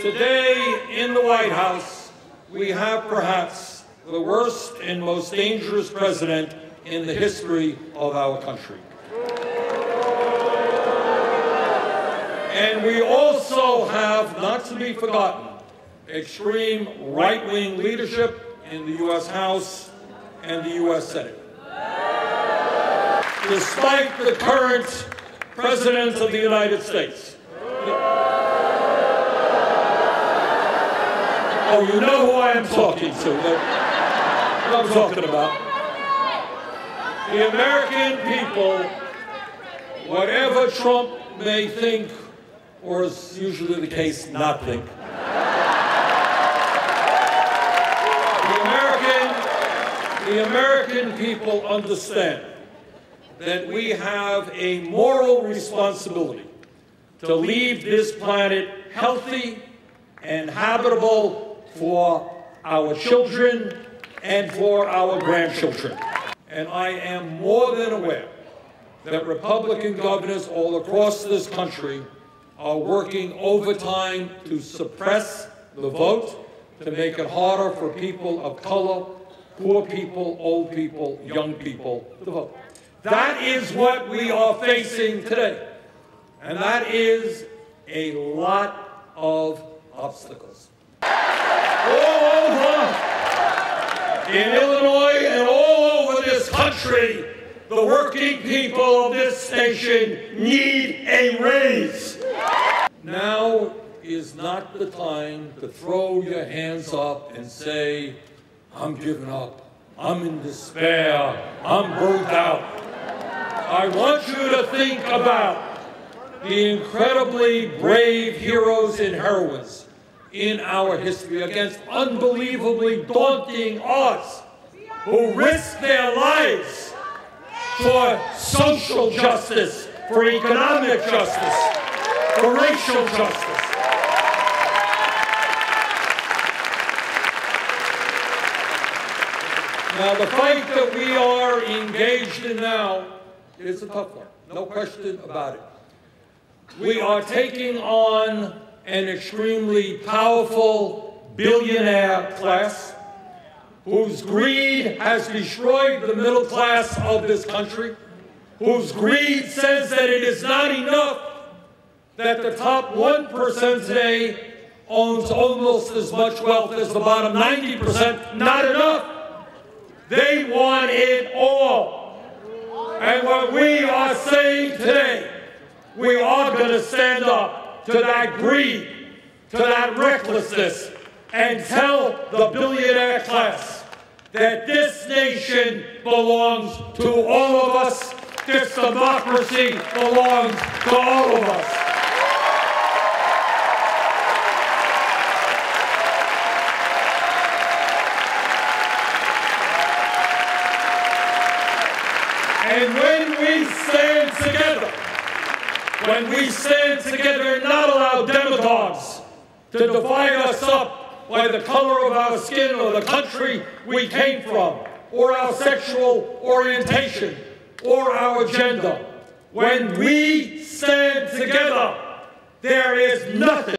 Today in the White House, we have perhaps the worst and most dangerous president in the history of our country. And we also have, not to be forgotten, extreme right wing leadership in the U.S. House and the U.S. Senate. Despite the current President of the United States. Oh, you know who I am talking to. What I'm talking about. The American people, whatever Trump may think, or is usually the case, not think, the American, the American people understand that we have a moral responsibility to leave this planet healthy and habitable for our children and for our grandchildren. And I am more than aware that Republican governors all across this country are working overtime to suppress the vote, to make it harder for people of color, poor people, old people, young people to vote. That is what we are facing today. And that is a lot of obstacles. All over in Illinois and all over this country, the working people of this nation need a raise. Now is not the time to throw your hands up and say, I'm giving up. I'm in despair. I'm burnt out. I want you to think about the incredibly brave heroes and heroines in our history against unbelievably daunting odds who risked their lives for social justice, for economic justice, for racial justice. Now, the fight that we are engaged in now is a tough one, no question about it. We are taking on an extremely powerful billionaire class whose greed has destroyed the middle class of this country, whose greed says that it is not enough that the top 1% today owns almost as much wealth as the bottom 90%. Not enough. They want it all. And what we are saying today, we are going to stand up to that greed, to that recklessness, and tell the billionaire class that this nation belongs to all of us. This democracy belongs to all of us. And when we stand together, when we stand together and not allow demagogues to divide us up by the color of our skin or the country we came from, or our sexual orientation, or our gender, when we stand together, there is nothing